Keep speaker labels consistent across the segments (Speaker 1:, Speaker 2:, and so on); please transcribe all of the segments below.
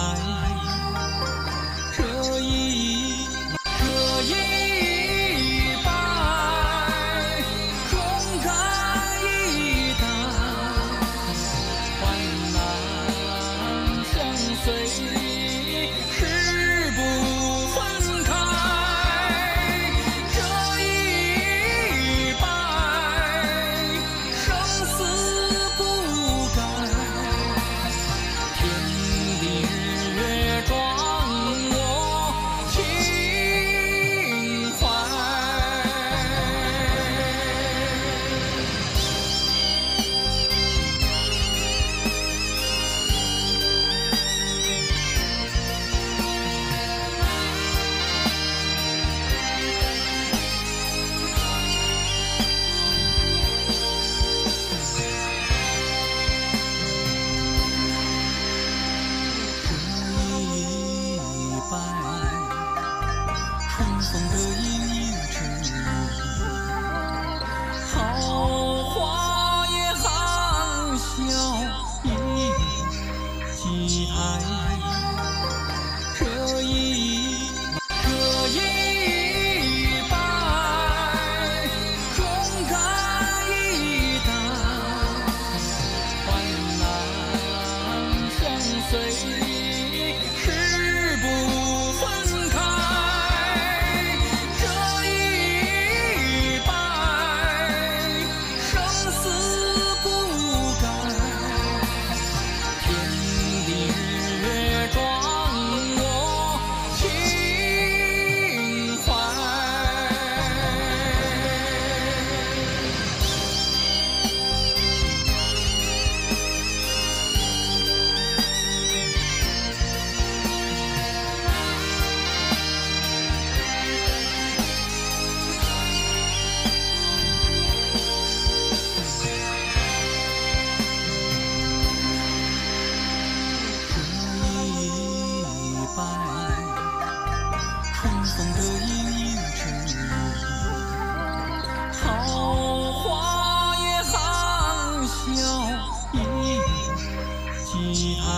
Speaker 1: 哎。春风得意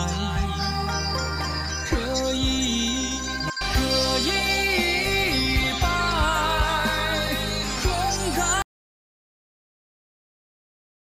Speaker 1: time.